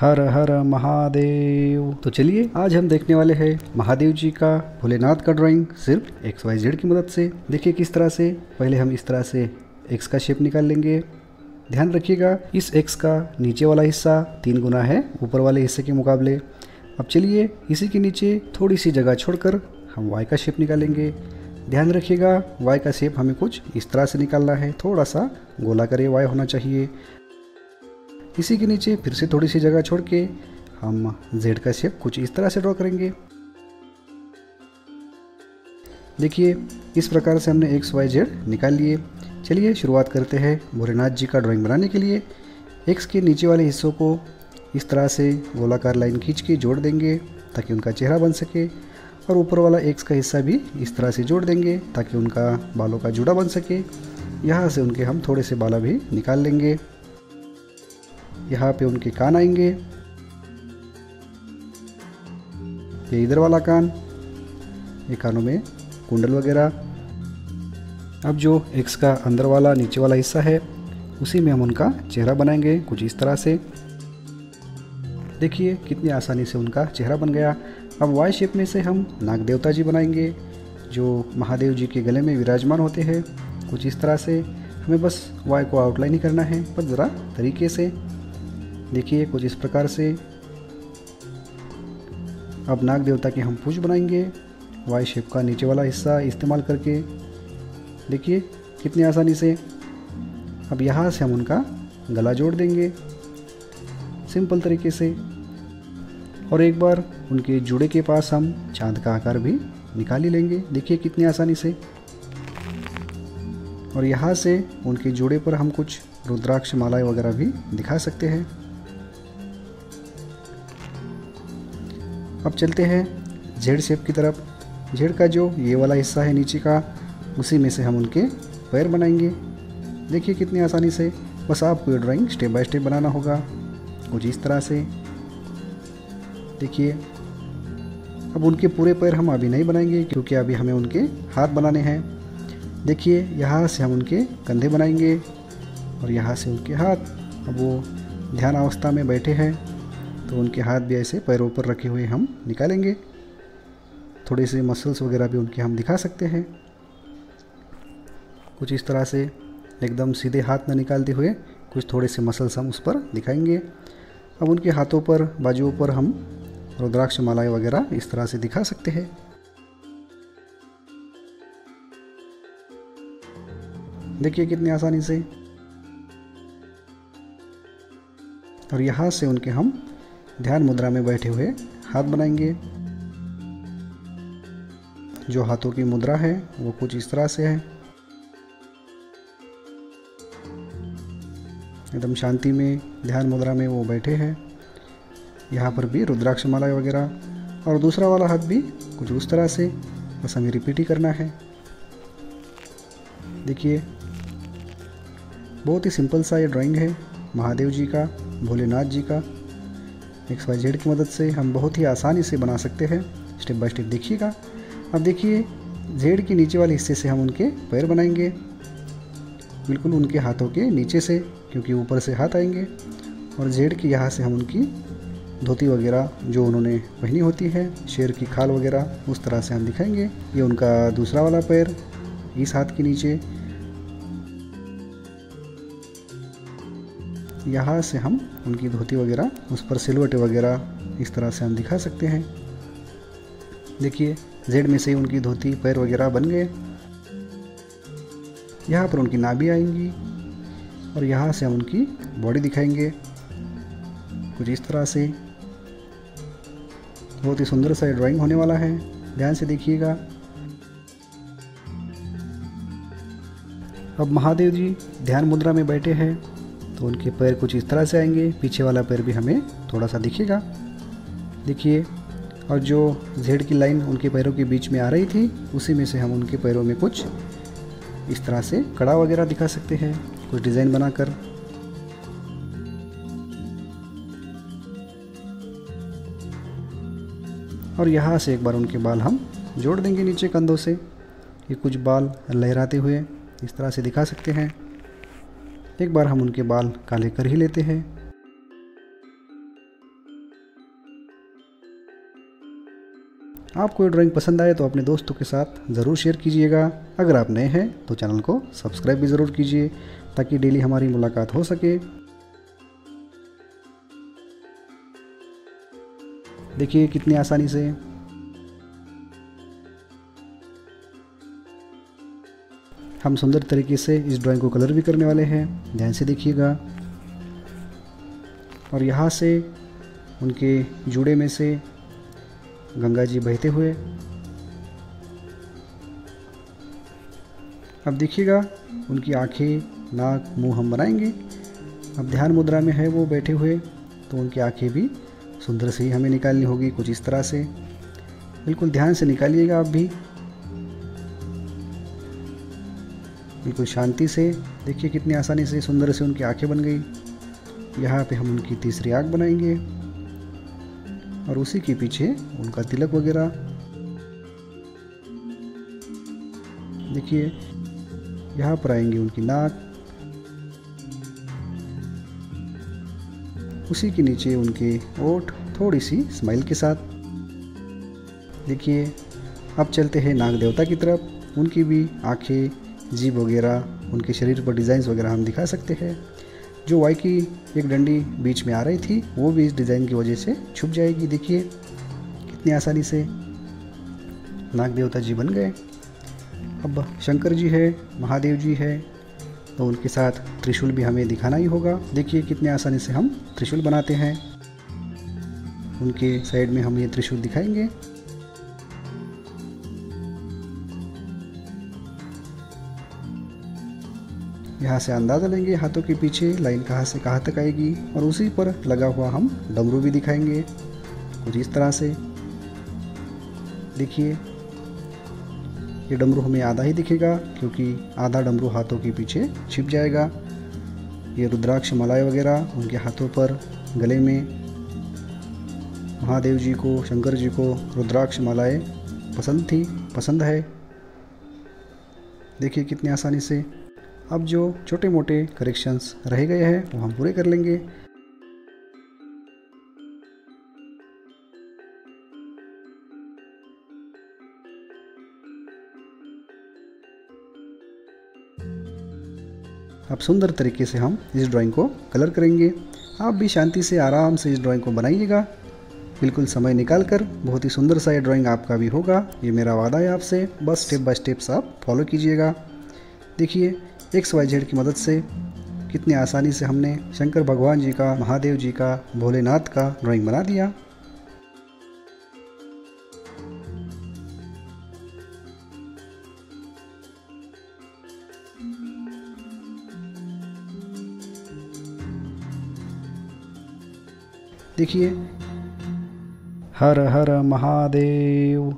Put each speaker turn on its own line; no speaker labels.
हर हर महादेव। तो चलिए, आज हम देखने वाले हैं महादेव जी का भोलेनाथ का ड्राइंग सिर्फ़ एक्स वाई जेड की मदद से। देखिए किस तरह से। पहले हम इस तरह से एक्स का शेप निकाल लेंगे। ध्यान रखिएगा, इस एक्स का नीचे वाला हिस्सा तीन गुना है, ऊपर वाले हिस्से के मुकाबले। अब चलिए, इसी के नीचे थोड़ी सी जगह छोड़कर हम वाई का शेप निकालेंगे। ध्यान रखिएगा वाई का शेप हमें कुछ इस तरह से निकालना है। थोड़ा सा गोला करे वाई होना चाहिए। इसी के नीचे फिर से थोड़ी सी जगह छोड़ के हम जेड का शेप कुछ इस तरह से ड्रॉ करेंगे। देखिए, इस प्रकार से हमने एक्स वाई जेड निकाल लिए। चलिए शुरुआत करते हैं भोलेनाथ जी का ड्राइंग बनाने के लिए। एक्स के नीचे वाले हिस्सों को इस तरह से गोलाकार लाइन खींच के जोड़ देंगे ताकि उनका चेहरा बन सके और ऊपर वाला एक्स का हिस्सा भी इस तरह से जोड़ देंगे ताकि उनका बालों का जुड़ा बन सके। यहाँ से उनके हम थोड़े से बाला भी निकाल लेंगे। यहाँ पे उनके कान आएँगे। ये इधर वाला कान, ये कानों में कुंडल वगैरह। अब जो एक्स का अंदर वाला, नीचे वाला हिस्सा है, उसी में हम उनका चेहरा बनाएँगे कुछ इस तरह से। देखिए कितनी आसानी से उनका चेहरा बन गया। अब वाई शेप में से हम नाग देवता जी बनाएँगे, जो महादेव जी के गले में विराजमान होते हैं। कुछ इस तरह से, हमें बस वाई को आउटलाइन ही करना है, पर ज़रा तरीके से। देखिए, कुछ इस प्रकार से। अब नाग देवता के हम पूछ बनाएँगे। वाई शेप का नीचे वाला हिस्सा इस्तेमाल करके। देखिए, कितनी आसानी से। अब यहाँ से हम उनका गला जोड़ देंगे। सिंपल तरीके से। और एक बार उनके जुड़े के पास हम चाँद का आकार भी निकाल ही लेंगे। देखिए, कितनी आसानी से। और यहाँ से उनके जोड़े पर हम कुछ रुद्राक्ष मालाएँ वगैरह भी दिखा सकते हैं। अब चलते हैं जेड शेप की तरफ़। जेड का जो ये वाला हिस्सा है नीचे का, उसी में से हम उनके पैर बनाएँगे। देखिए कितनी आसानी से, बस आपको ये ड्राइंग स्टेप बाय स्टेप बनाना होगा। कुछ इस तरह से। देखिए, अब उनके पूरे पैर हम अभी नहीं बनाएँगे, क्योंकि अभी हमें उनके हाथ बनाने हैं। देखिए, यहाँ से हम उनके कंधे बनाएँगे और यहाँ से उनके हाथ। अब वो ध्यान अवस्था में बैठे हैं। तो उनके हाथ भी ऐसे पैरों पर रखे हुए हम निकालेंगे। थोड़े से मसल्स वगैरह भी उनके हम दिखा सकते हैं। कुछ इस तरह से एकदम सीधे हाथ न निकालते हुए कुछ थोड़े से मसल्स हम उस पर दिखाएँगे। अब उनके हाथों पर, बाजुओं पर हम रुद्राक्ष मालाएँ वगैरह इस तरह से दिखा सकते हैं। देखिए कितनी आसानी से। और यहाँ से उनके हम ध्यान मुद्रा में बैठे हुए हाथ बनाएँगे। जो हाथों की मुद्रा है, वो कुछ इस तरह से है। एकदम शांति में, ध्यान मुद्रा में वो बैठे हैं। यहाँ पर भी रुद्राक्ष माला वगैरह, और दूसरा वाला हाथ भी कुछ उस तरह से। बस हमें रिपीट ही करना है। देखिए, बहुत ही सिंपल सा ये ड्राइंग है। महादेव जी का, भोलेनाथ जी का एक्स वाई जेड की मदद से हम बहुत ही आसानी से बना सकते हैं। स्टेप बाय स्टेप देखिएगा। अब देखिए, जेड के नीचे वाले हिस्से से हम उनके पैर बनाएँगे। बिल्कुल उनके हाथों के नीचे से, क्योंकि ऊपर से हाथ आएँगे। और जेड के यहाँ से हम उनकी धोती वगैरह जो उन्होंने पहनी होती है, शेर की खाल वगैरह, उस तरह से हम दिखाएँगे। ये उनका दूसरा वाला पैर, इस हाथ के नीचे। यहाँ से हम उनकी धोती वगैरह, उस पर सिलवटे वगैरह इस तरह से हम दिखा सकते हैं। देखिए, जेड में से ही उनकी धोती, पैर वगैरह बन गए। यहाँ पर उनकी नाभि आएँगी और यहाँ से हम उनकी बॉडी दिखाएँगे। कुछ इस तरह से। बहुत ही सुंदर सा ड्राइंग होने वाला है। ध्यान से देखिएगा। अब महादेव जी ध्यान मुद्रा में बैठे हैं। तो उनके पैर कुछ इस तरह से आएँगे। पीछे वाला पैर भी हमें थोड़ा सा दिखेगा। देखिए, और जो जेड की लाइन उनके पैरों के बीच में आ रही थी, उसी में से हम उनके पैरों में कुछ इस तरह से कड़ा वगैरह दिखा सकते हैं। कुछ डिज़ाइन बनाकर। और यहाँ से एक बार उनके बाल हम जोड़ देंगे नीचे कंधों से। ये कुछ बाल लहराते हुए इस तरह से दिखा सकते हैं। एक बार हम उनके बाल काले कर ही लेते हैं। आपको ये ड्राइंग पसंद आए तो अपने दोस्तों के साथ ज़रूर शेयर कीजिएगा। अगर आप नए हैं तो चैनल को सब्सक्राइब भी ज़रूर कीजिए, ताकि डेली हमारी मुलाकात हो सके। देखिए कितनी आसानी से हम सुंदर तरीके से इस ड्राइंग को कलर भी करने वाले हैं। ध्यान से देखिएगा। और यहाँ से उनके जूड़े में से गंगा जी बहते हुए। अब देखिएगा, उनकी आँखें, नाक, मुँह हम बनाएँगे। अब ध्यान मुद्रा में है वो बैठे हुए तो उनकी आँखें भी सुंदर से ही हमें निकालनी होगी कुछ इस तरह से। बिल्कुल ध्यान से निकालिएगा आप भी। बिल्कुल शांति से, देखिए कितनी आसानी से, सुंदर से उनकी आँखें बन गई। यहाँ पे हम उनकी तीसरी आँख बनाएँगे। और उसी के पीछे उनका तिलक वगैरह। देखिए, यहाँ पर आएँगे उनकी नाक। उसी के नीचे उनके ओठ थोड़ी सी स्माइल के साथ। देखिए, अब चलते हैं नाग देवता की तरफ़। उनकी भी आँखें जीप वगैरह, उनके शरीर पर डिज़ाइंस वगैरह हम दिखा सकते हैं। जो वाई की एक डंडी बीच में आ रही थी, वो भी इस डिज़ाइन की वजह से छुप जाएगी। देखिए, कितनी आसानी से नाग देवता जी बन गए। अब शंकर जी है, महादेव जी है तो उनके साथ त्रिशूल भी हमें दिखाना ही होगा। देखिए, कितने आसानी से हम त्रिशूल बनाते हैं। उनके साइड में हम ये त्रिशूल दिखाएँगे। यहाँ से अंदाज़ा लेंगे हाथों के पीछे, लाइन कहाँ से कहाँ तक आएगी और उसी पर लगा हुआ हम डमरू भी दिखाएँगे। कुछ इस तरह से। देखिए, ये डमरू हमें आधा ही दिखेगा क्योंकि आधा डमरू हाथों के पीछे छिप जाएगा। ये रुद्राक्ष मलाय वगैरह उनके हाथों पर गले में। महादेव जी को, शंकर जी को रुद्राक्ष मालाएँ पसंद थी, पसंद है। देखिए कितनी आसानी से। अब जो छोटे मोटे करेक्शंस रह गए हैं, वो हम पूरे कर लेंगे। अब सुंदर तरीके से हम इस ड्राइंग को कलर करेंगे। आप भी शांति से आराम से इस ड्राइंग को बनाइएगा। बिल्कुल समय निकाल कर बहुत ही सुंदर सा ये ड्राइंग आपका भी होगा। ये मेरा वादा है आपसे। बस स्टेप बाय स्टेप्स आप फॉलो कीजिएगा। देखिए एक्स वाई जेड की मदद से कितनी आसानी से हमने शंकर भगवान जी का, महादेव जी का, भोलेनाथ का ड्राइंग बना दिया। देखिए, हर हर महादेव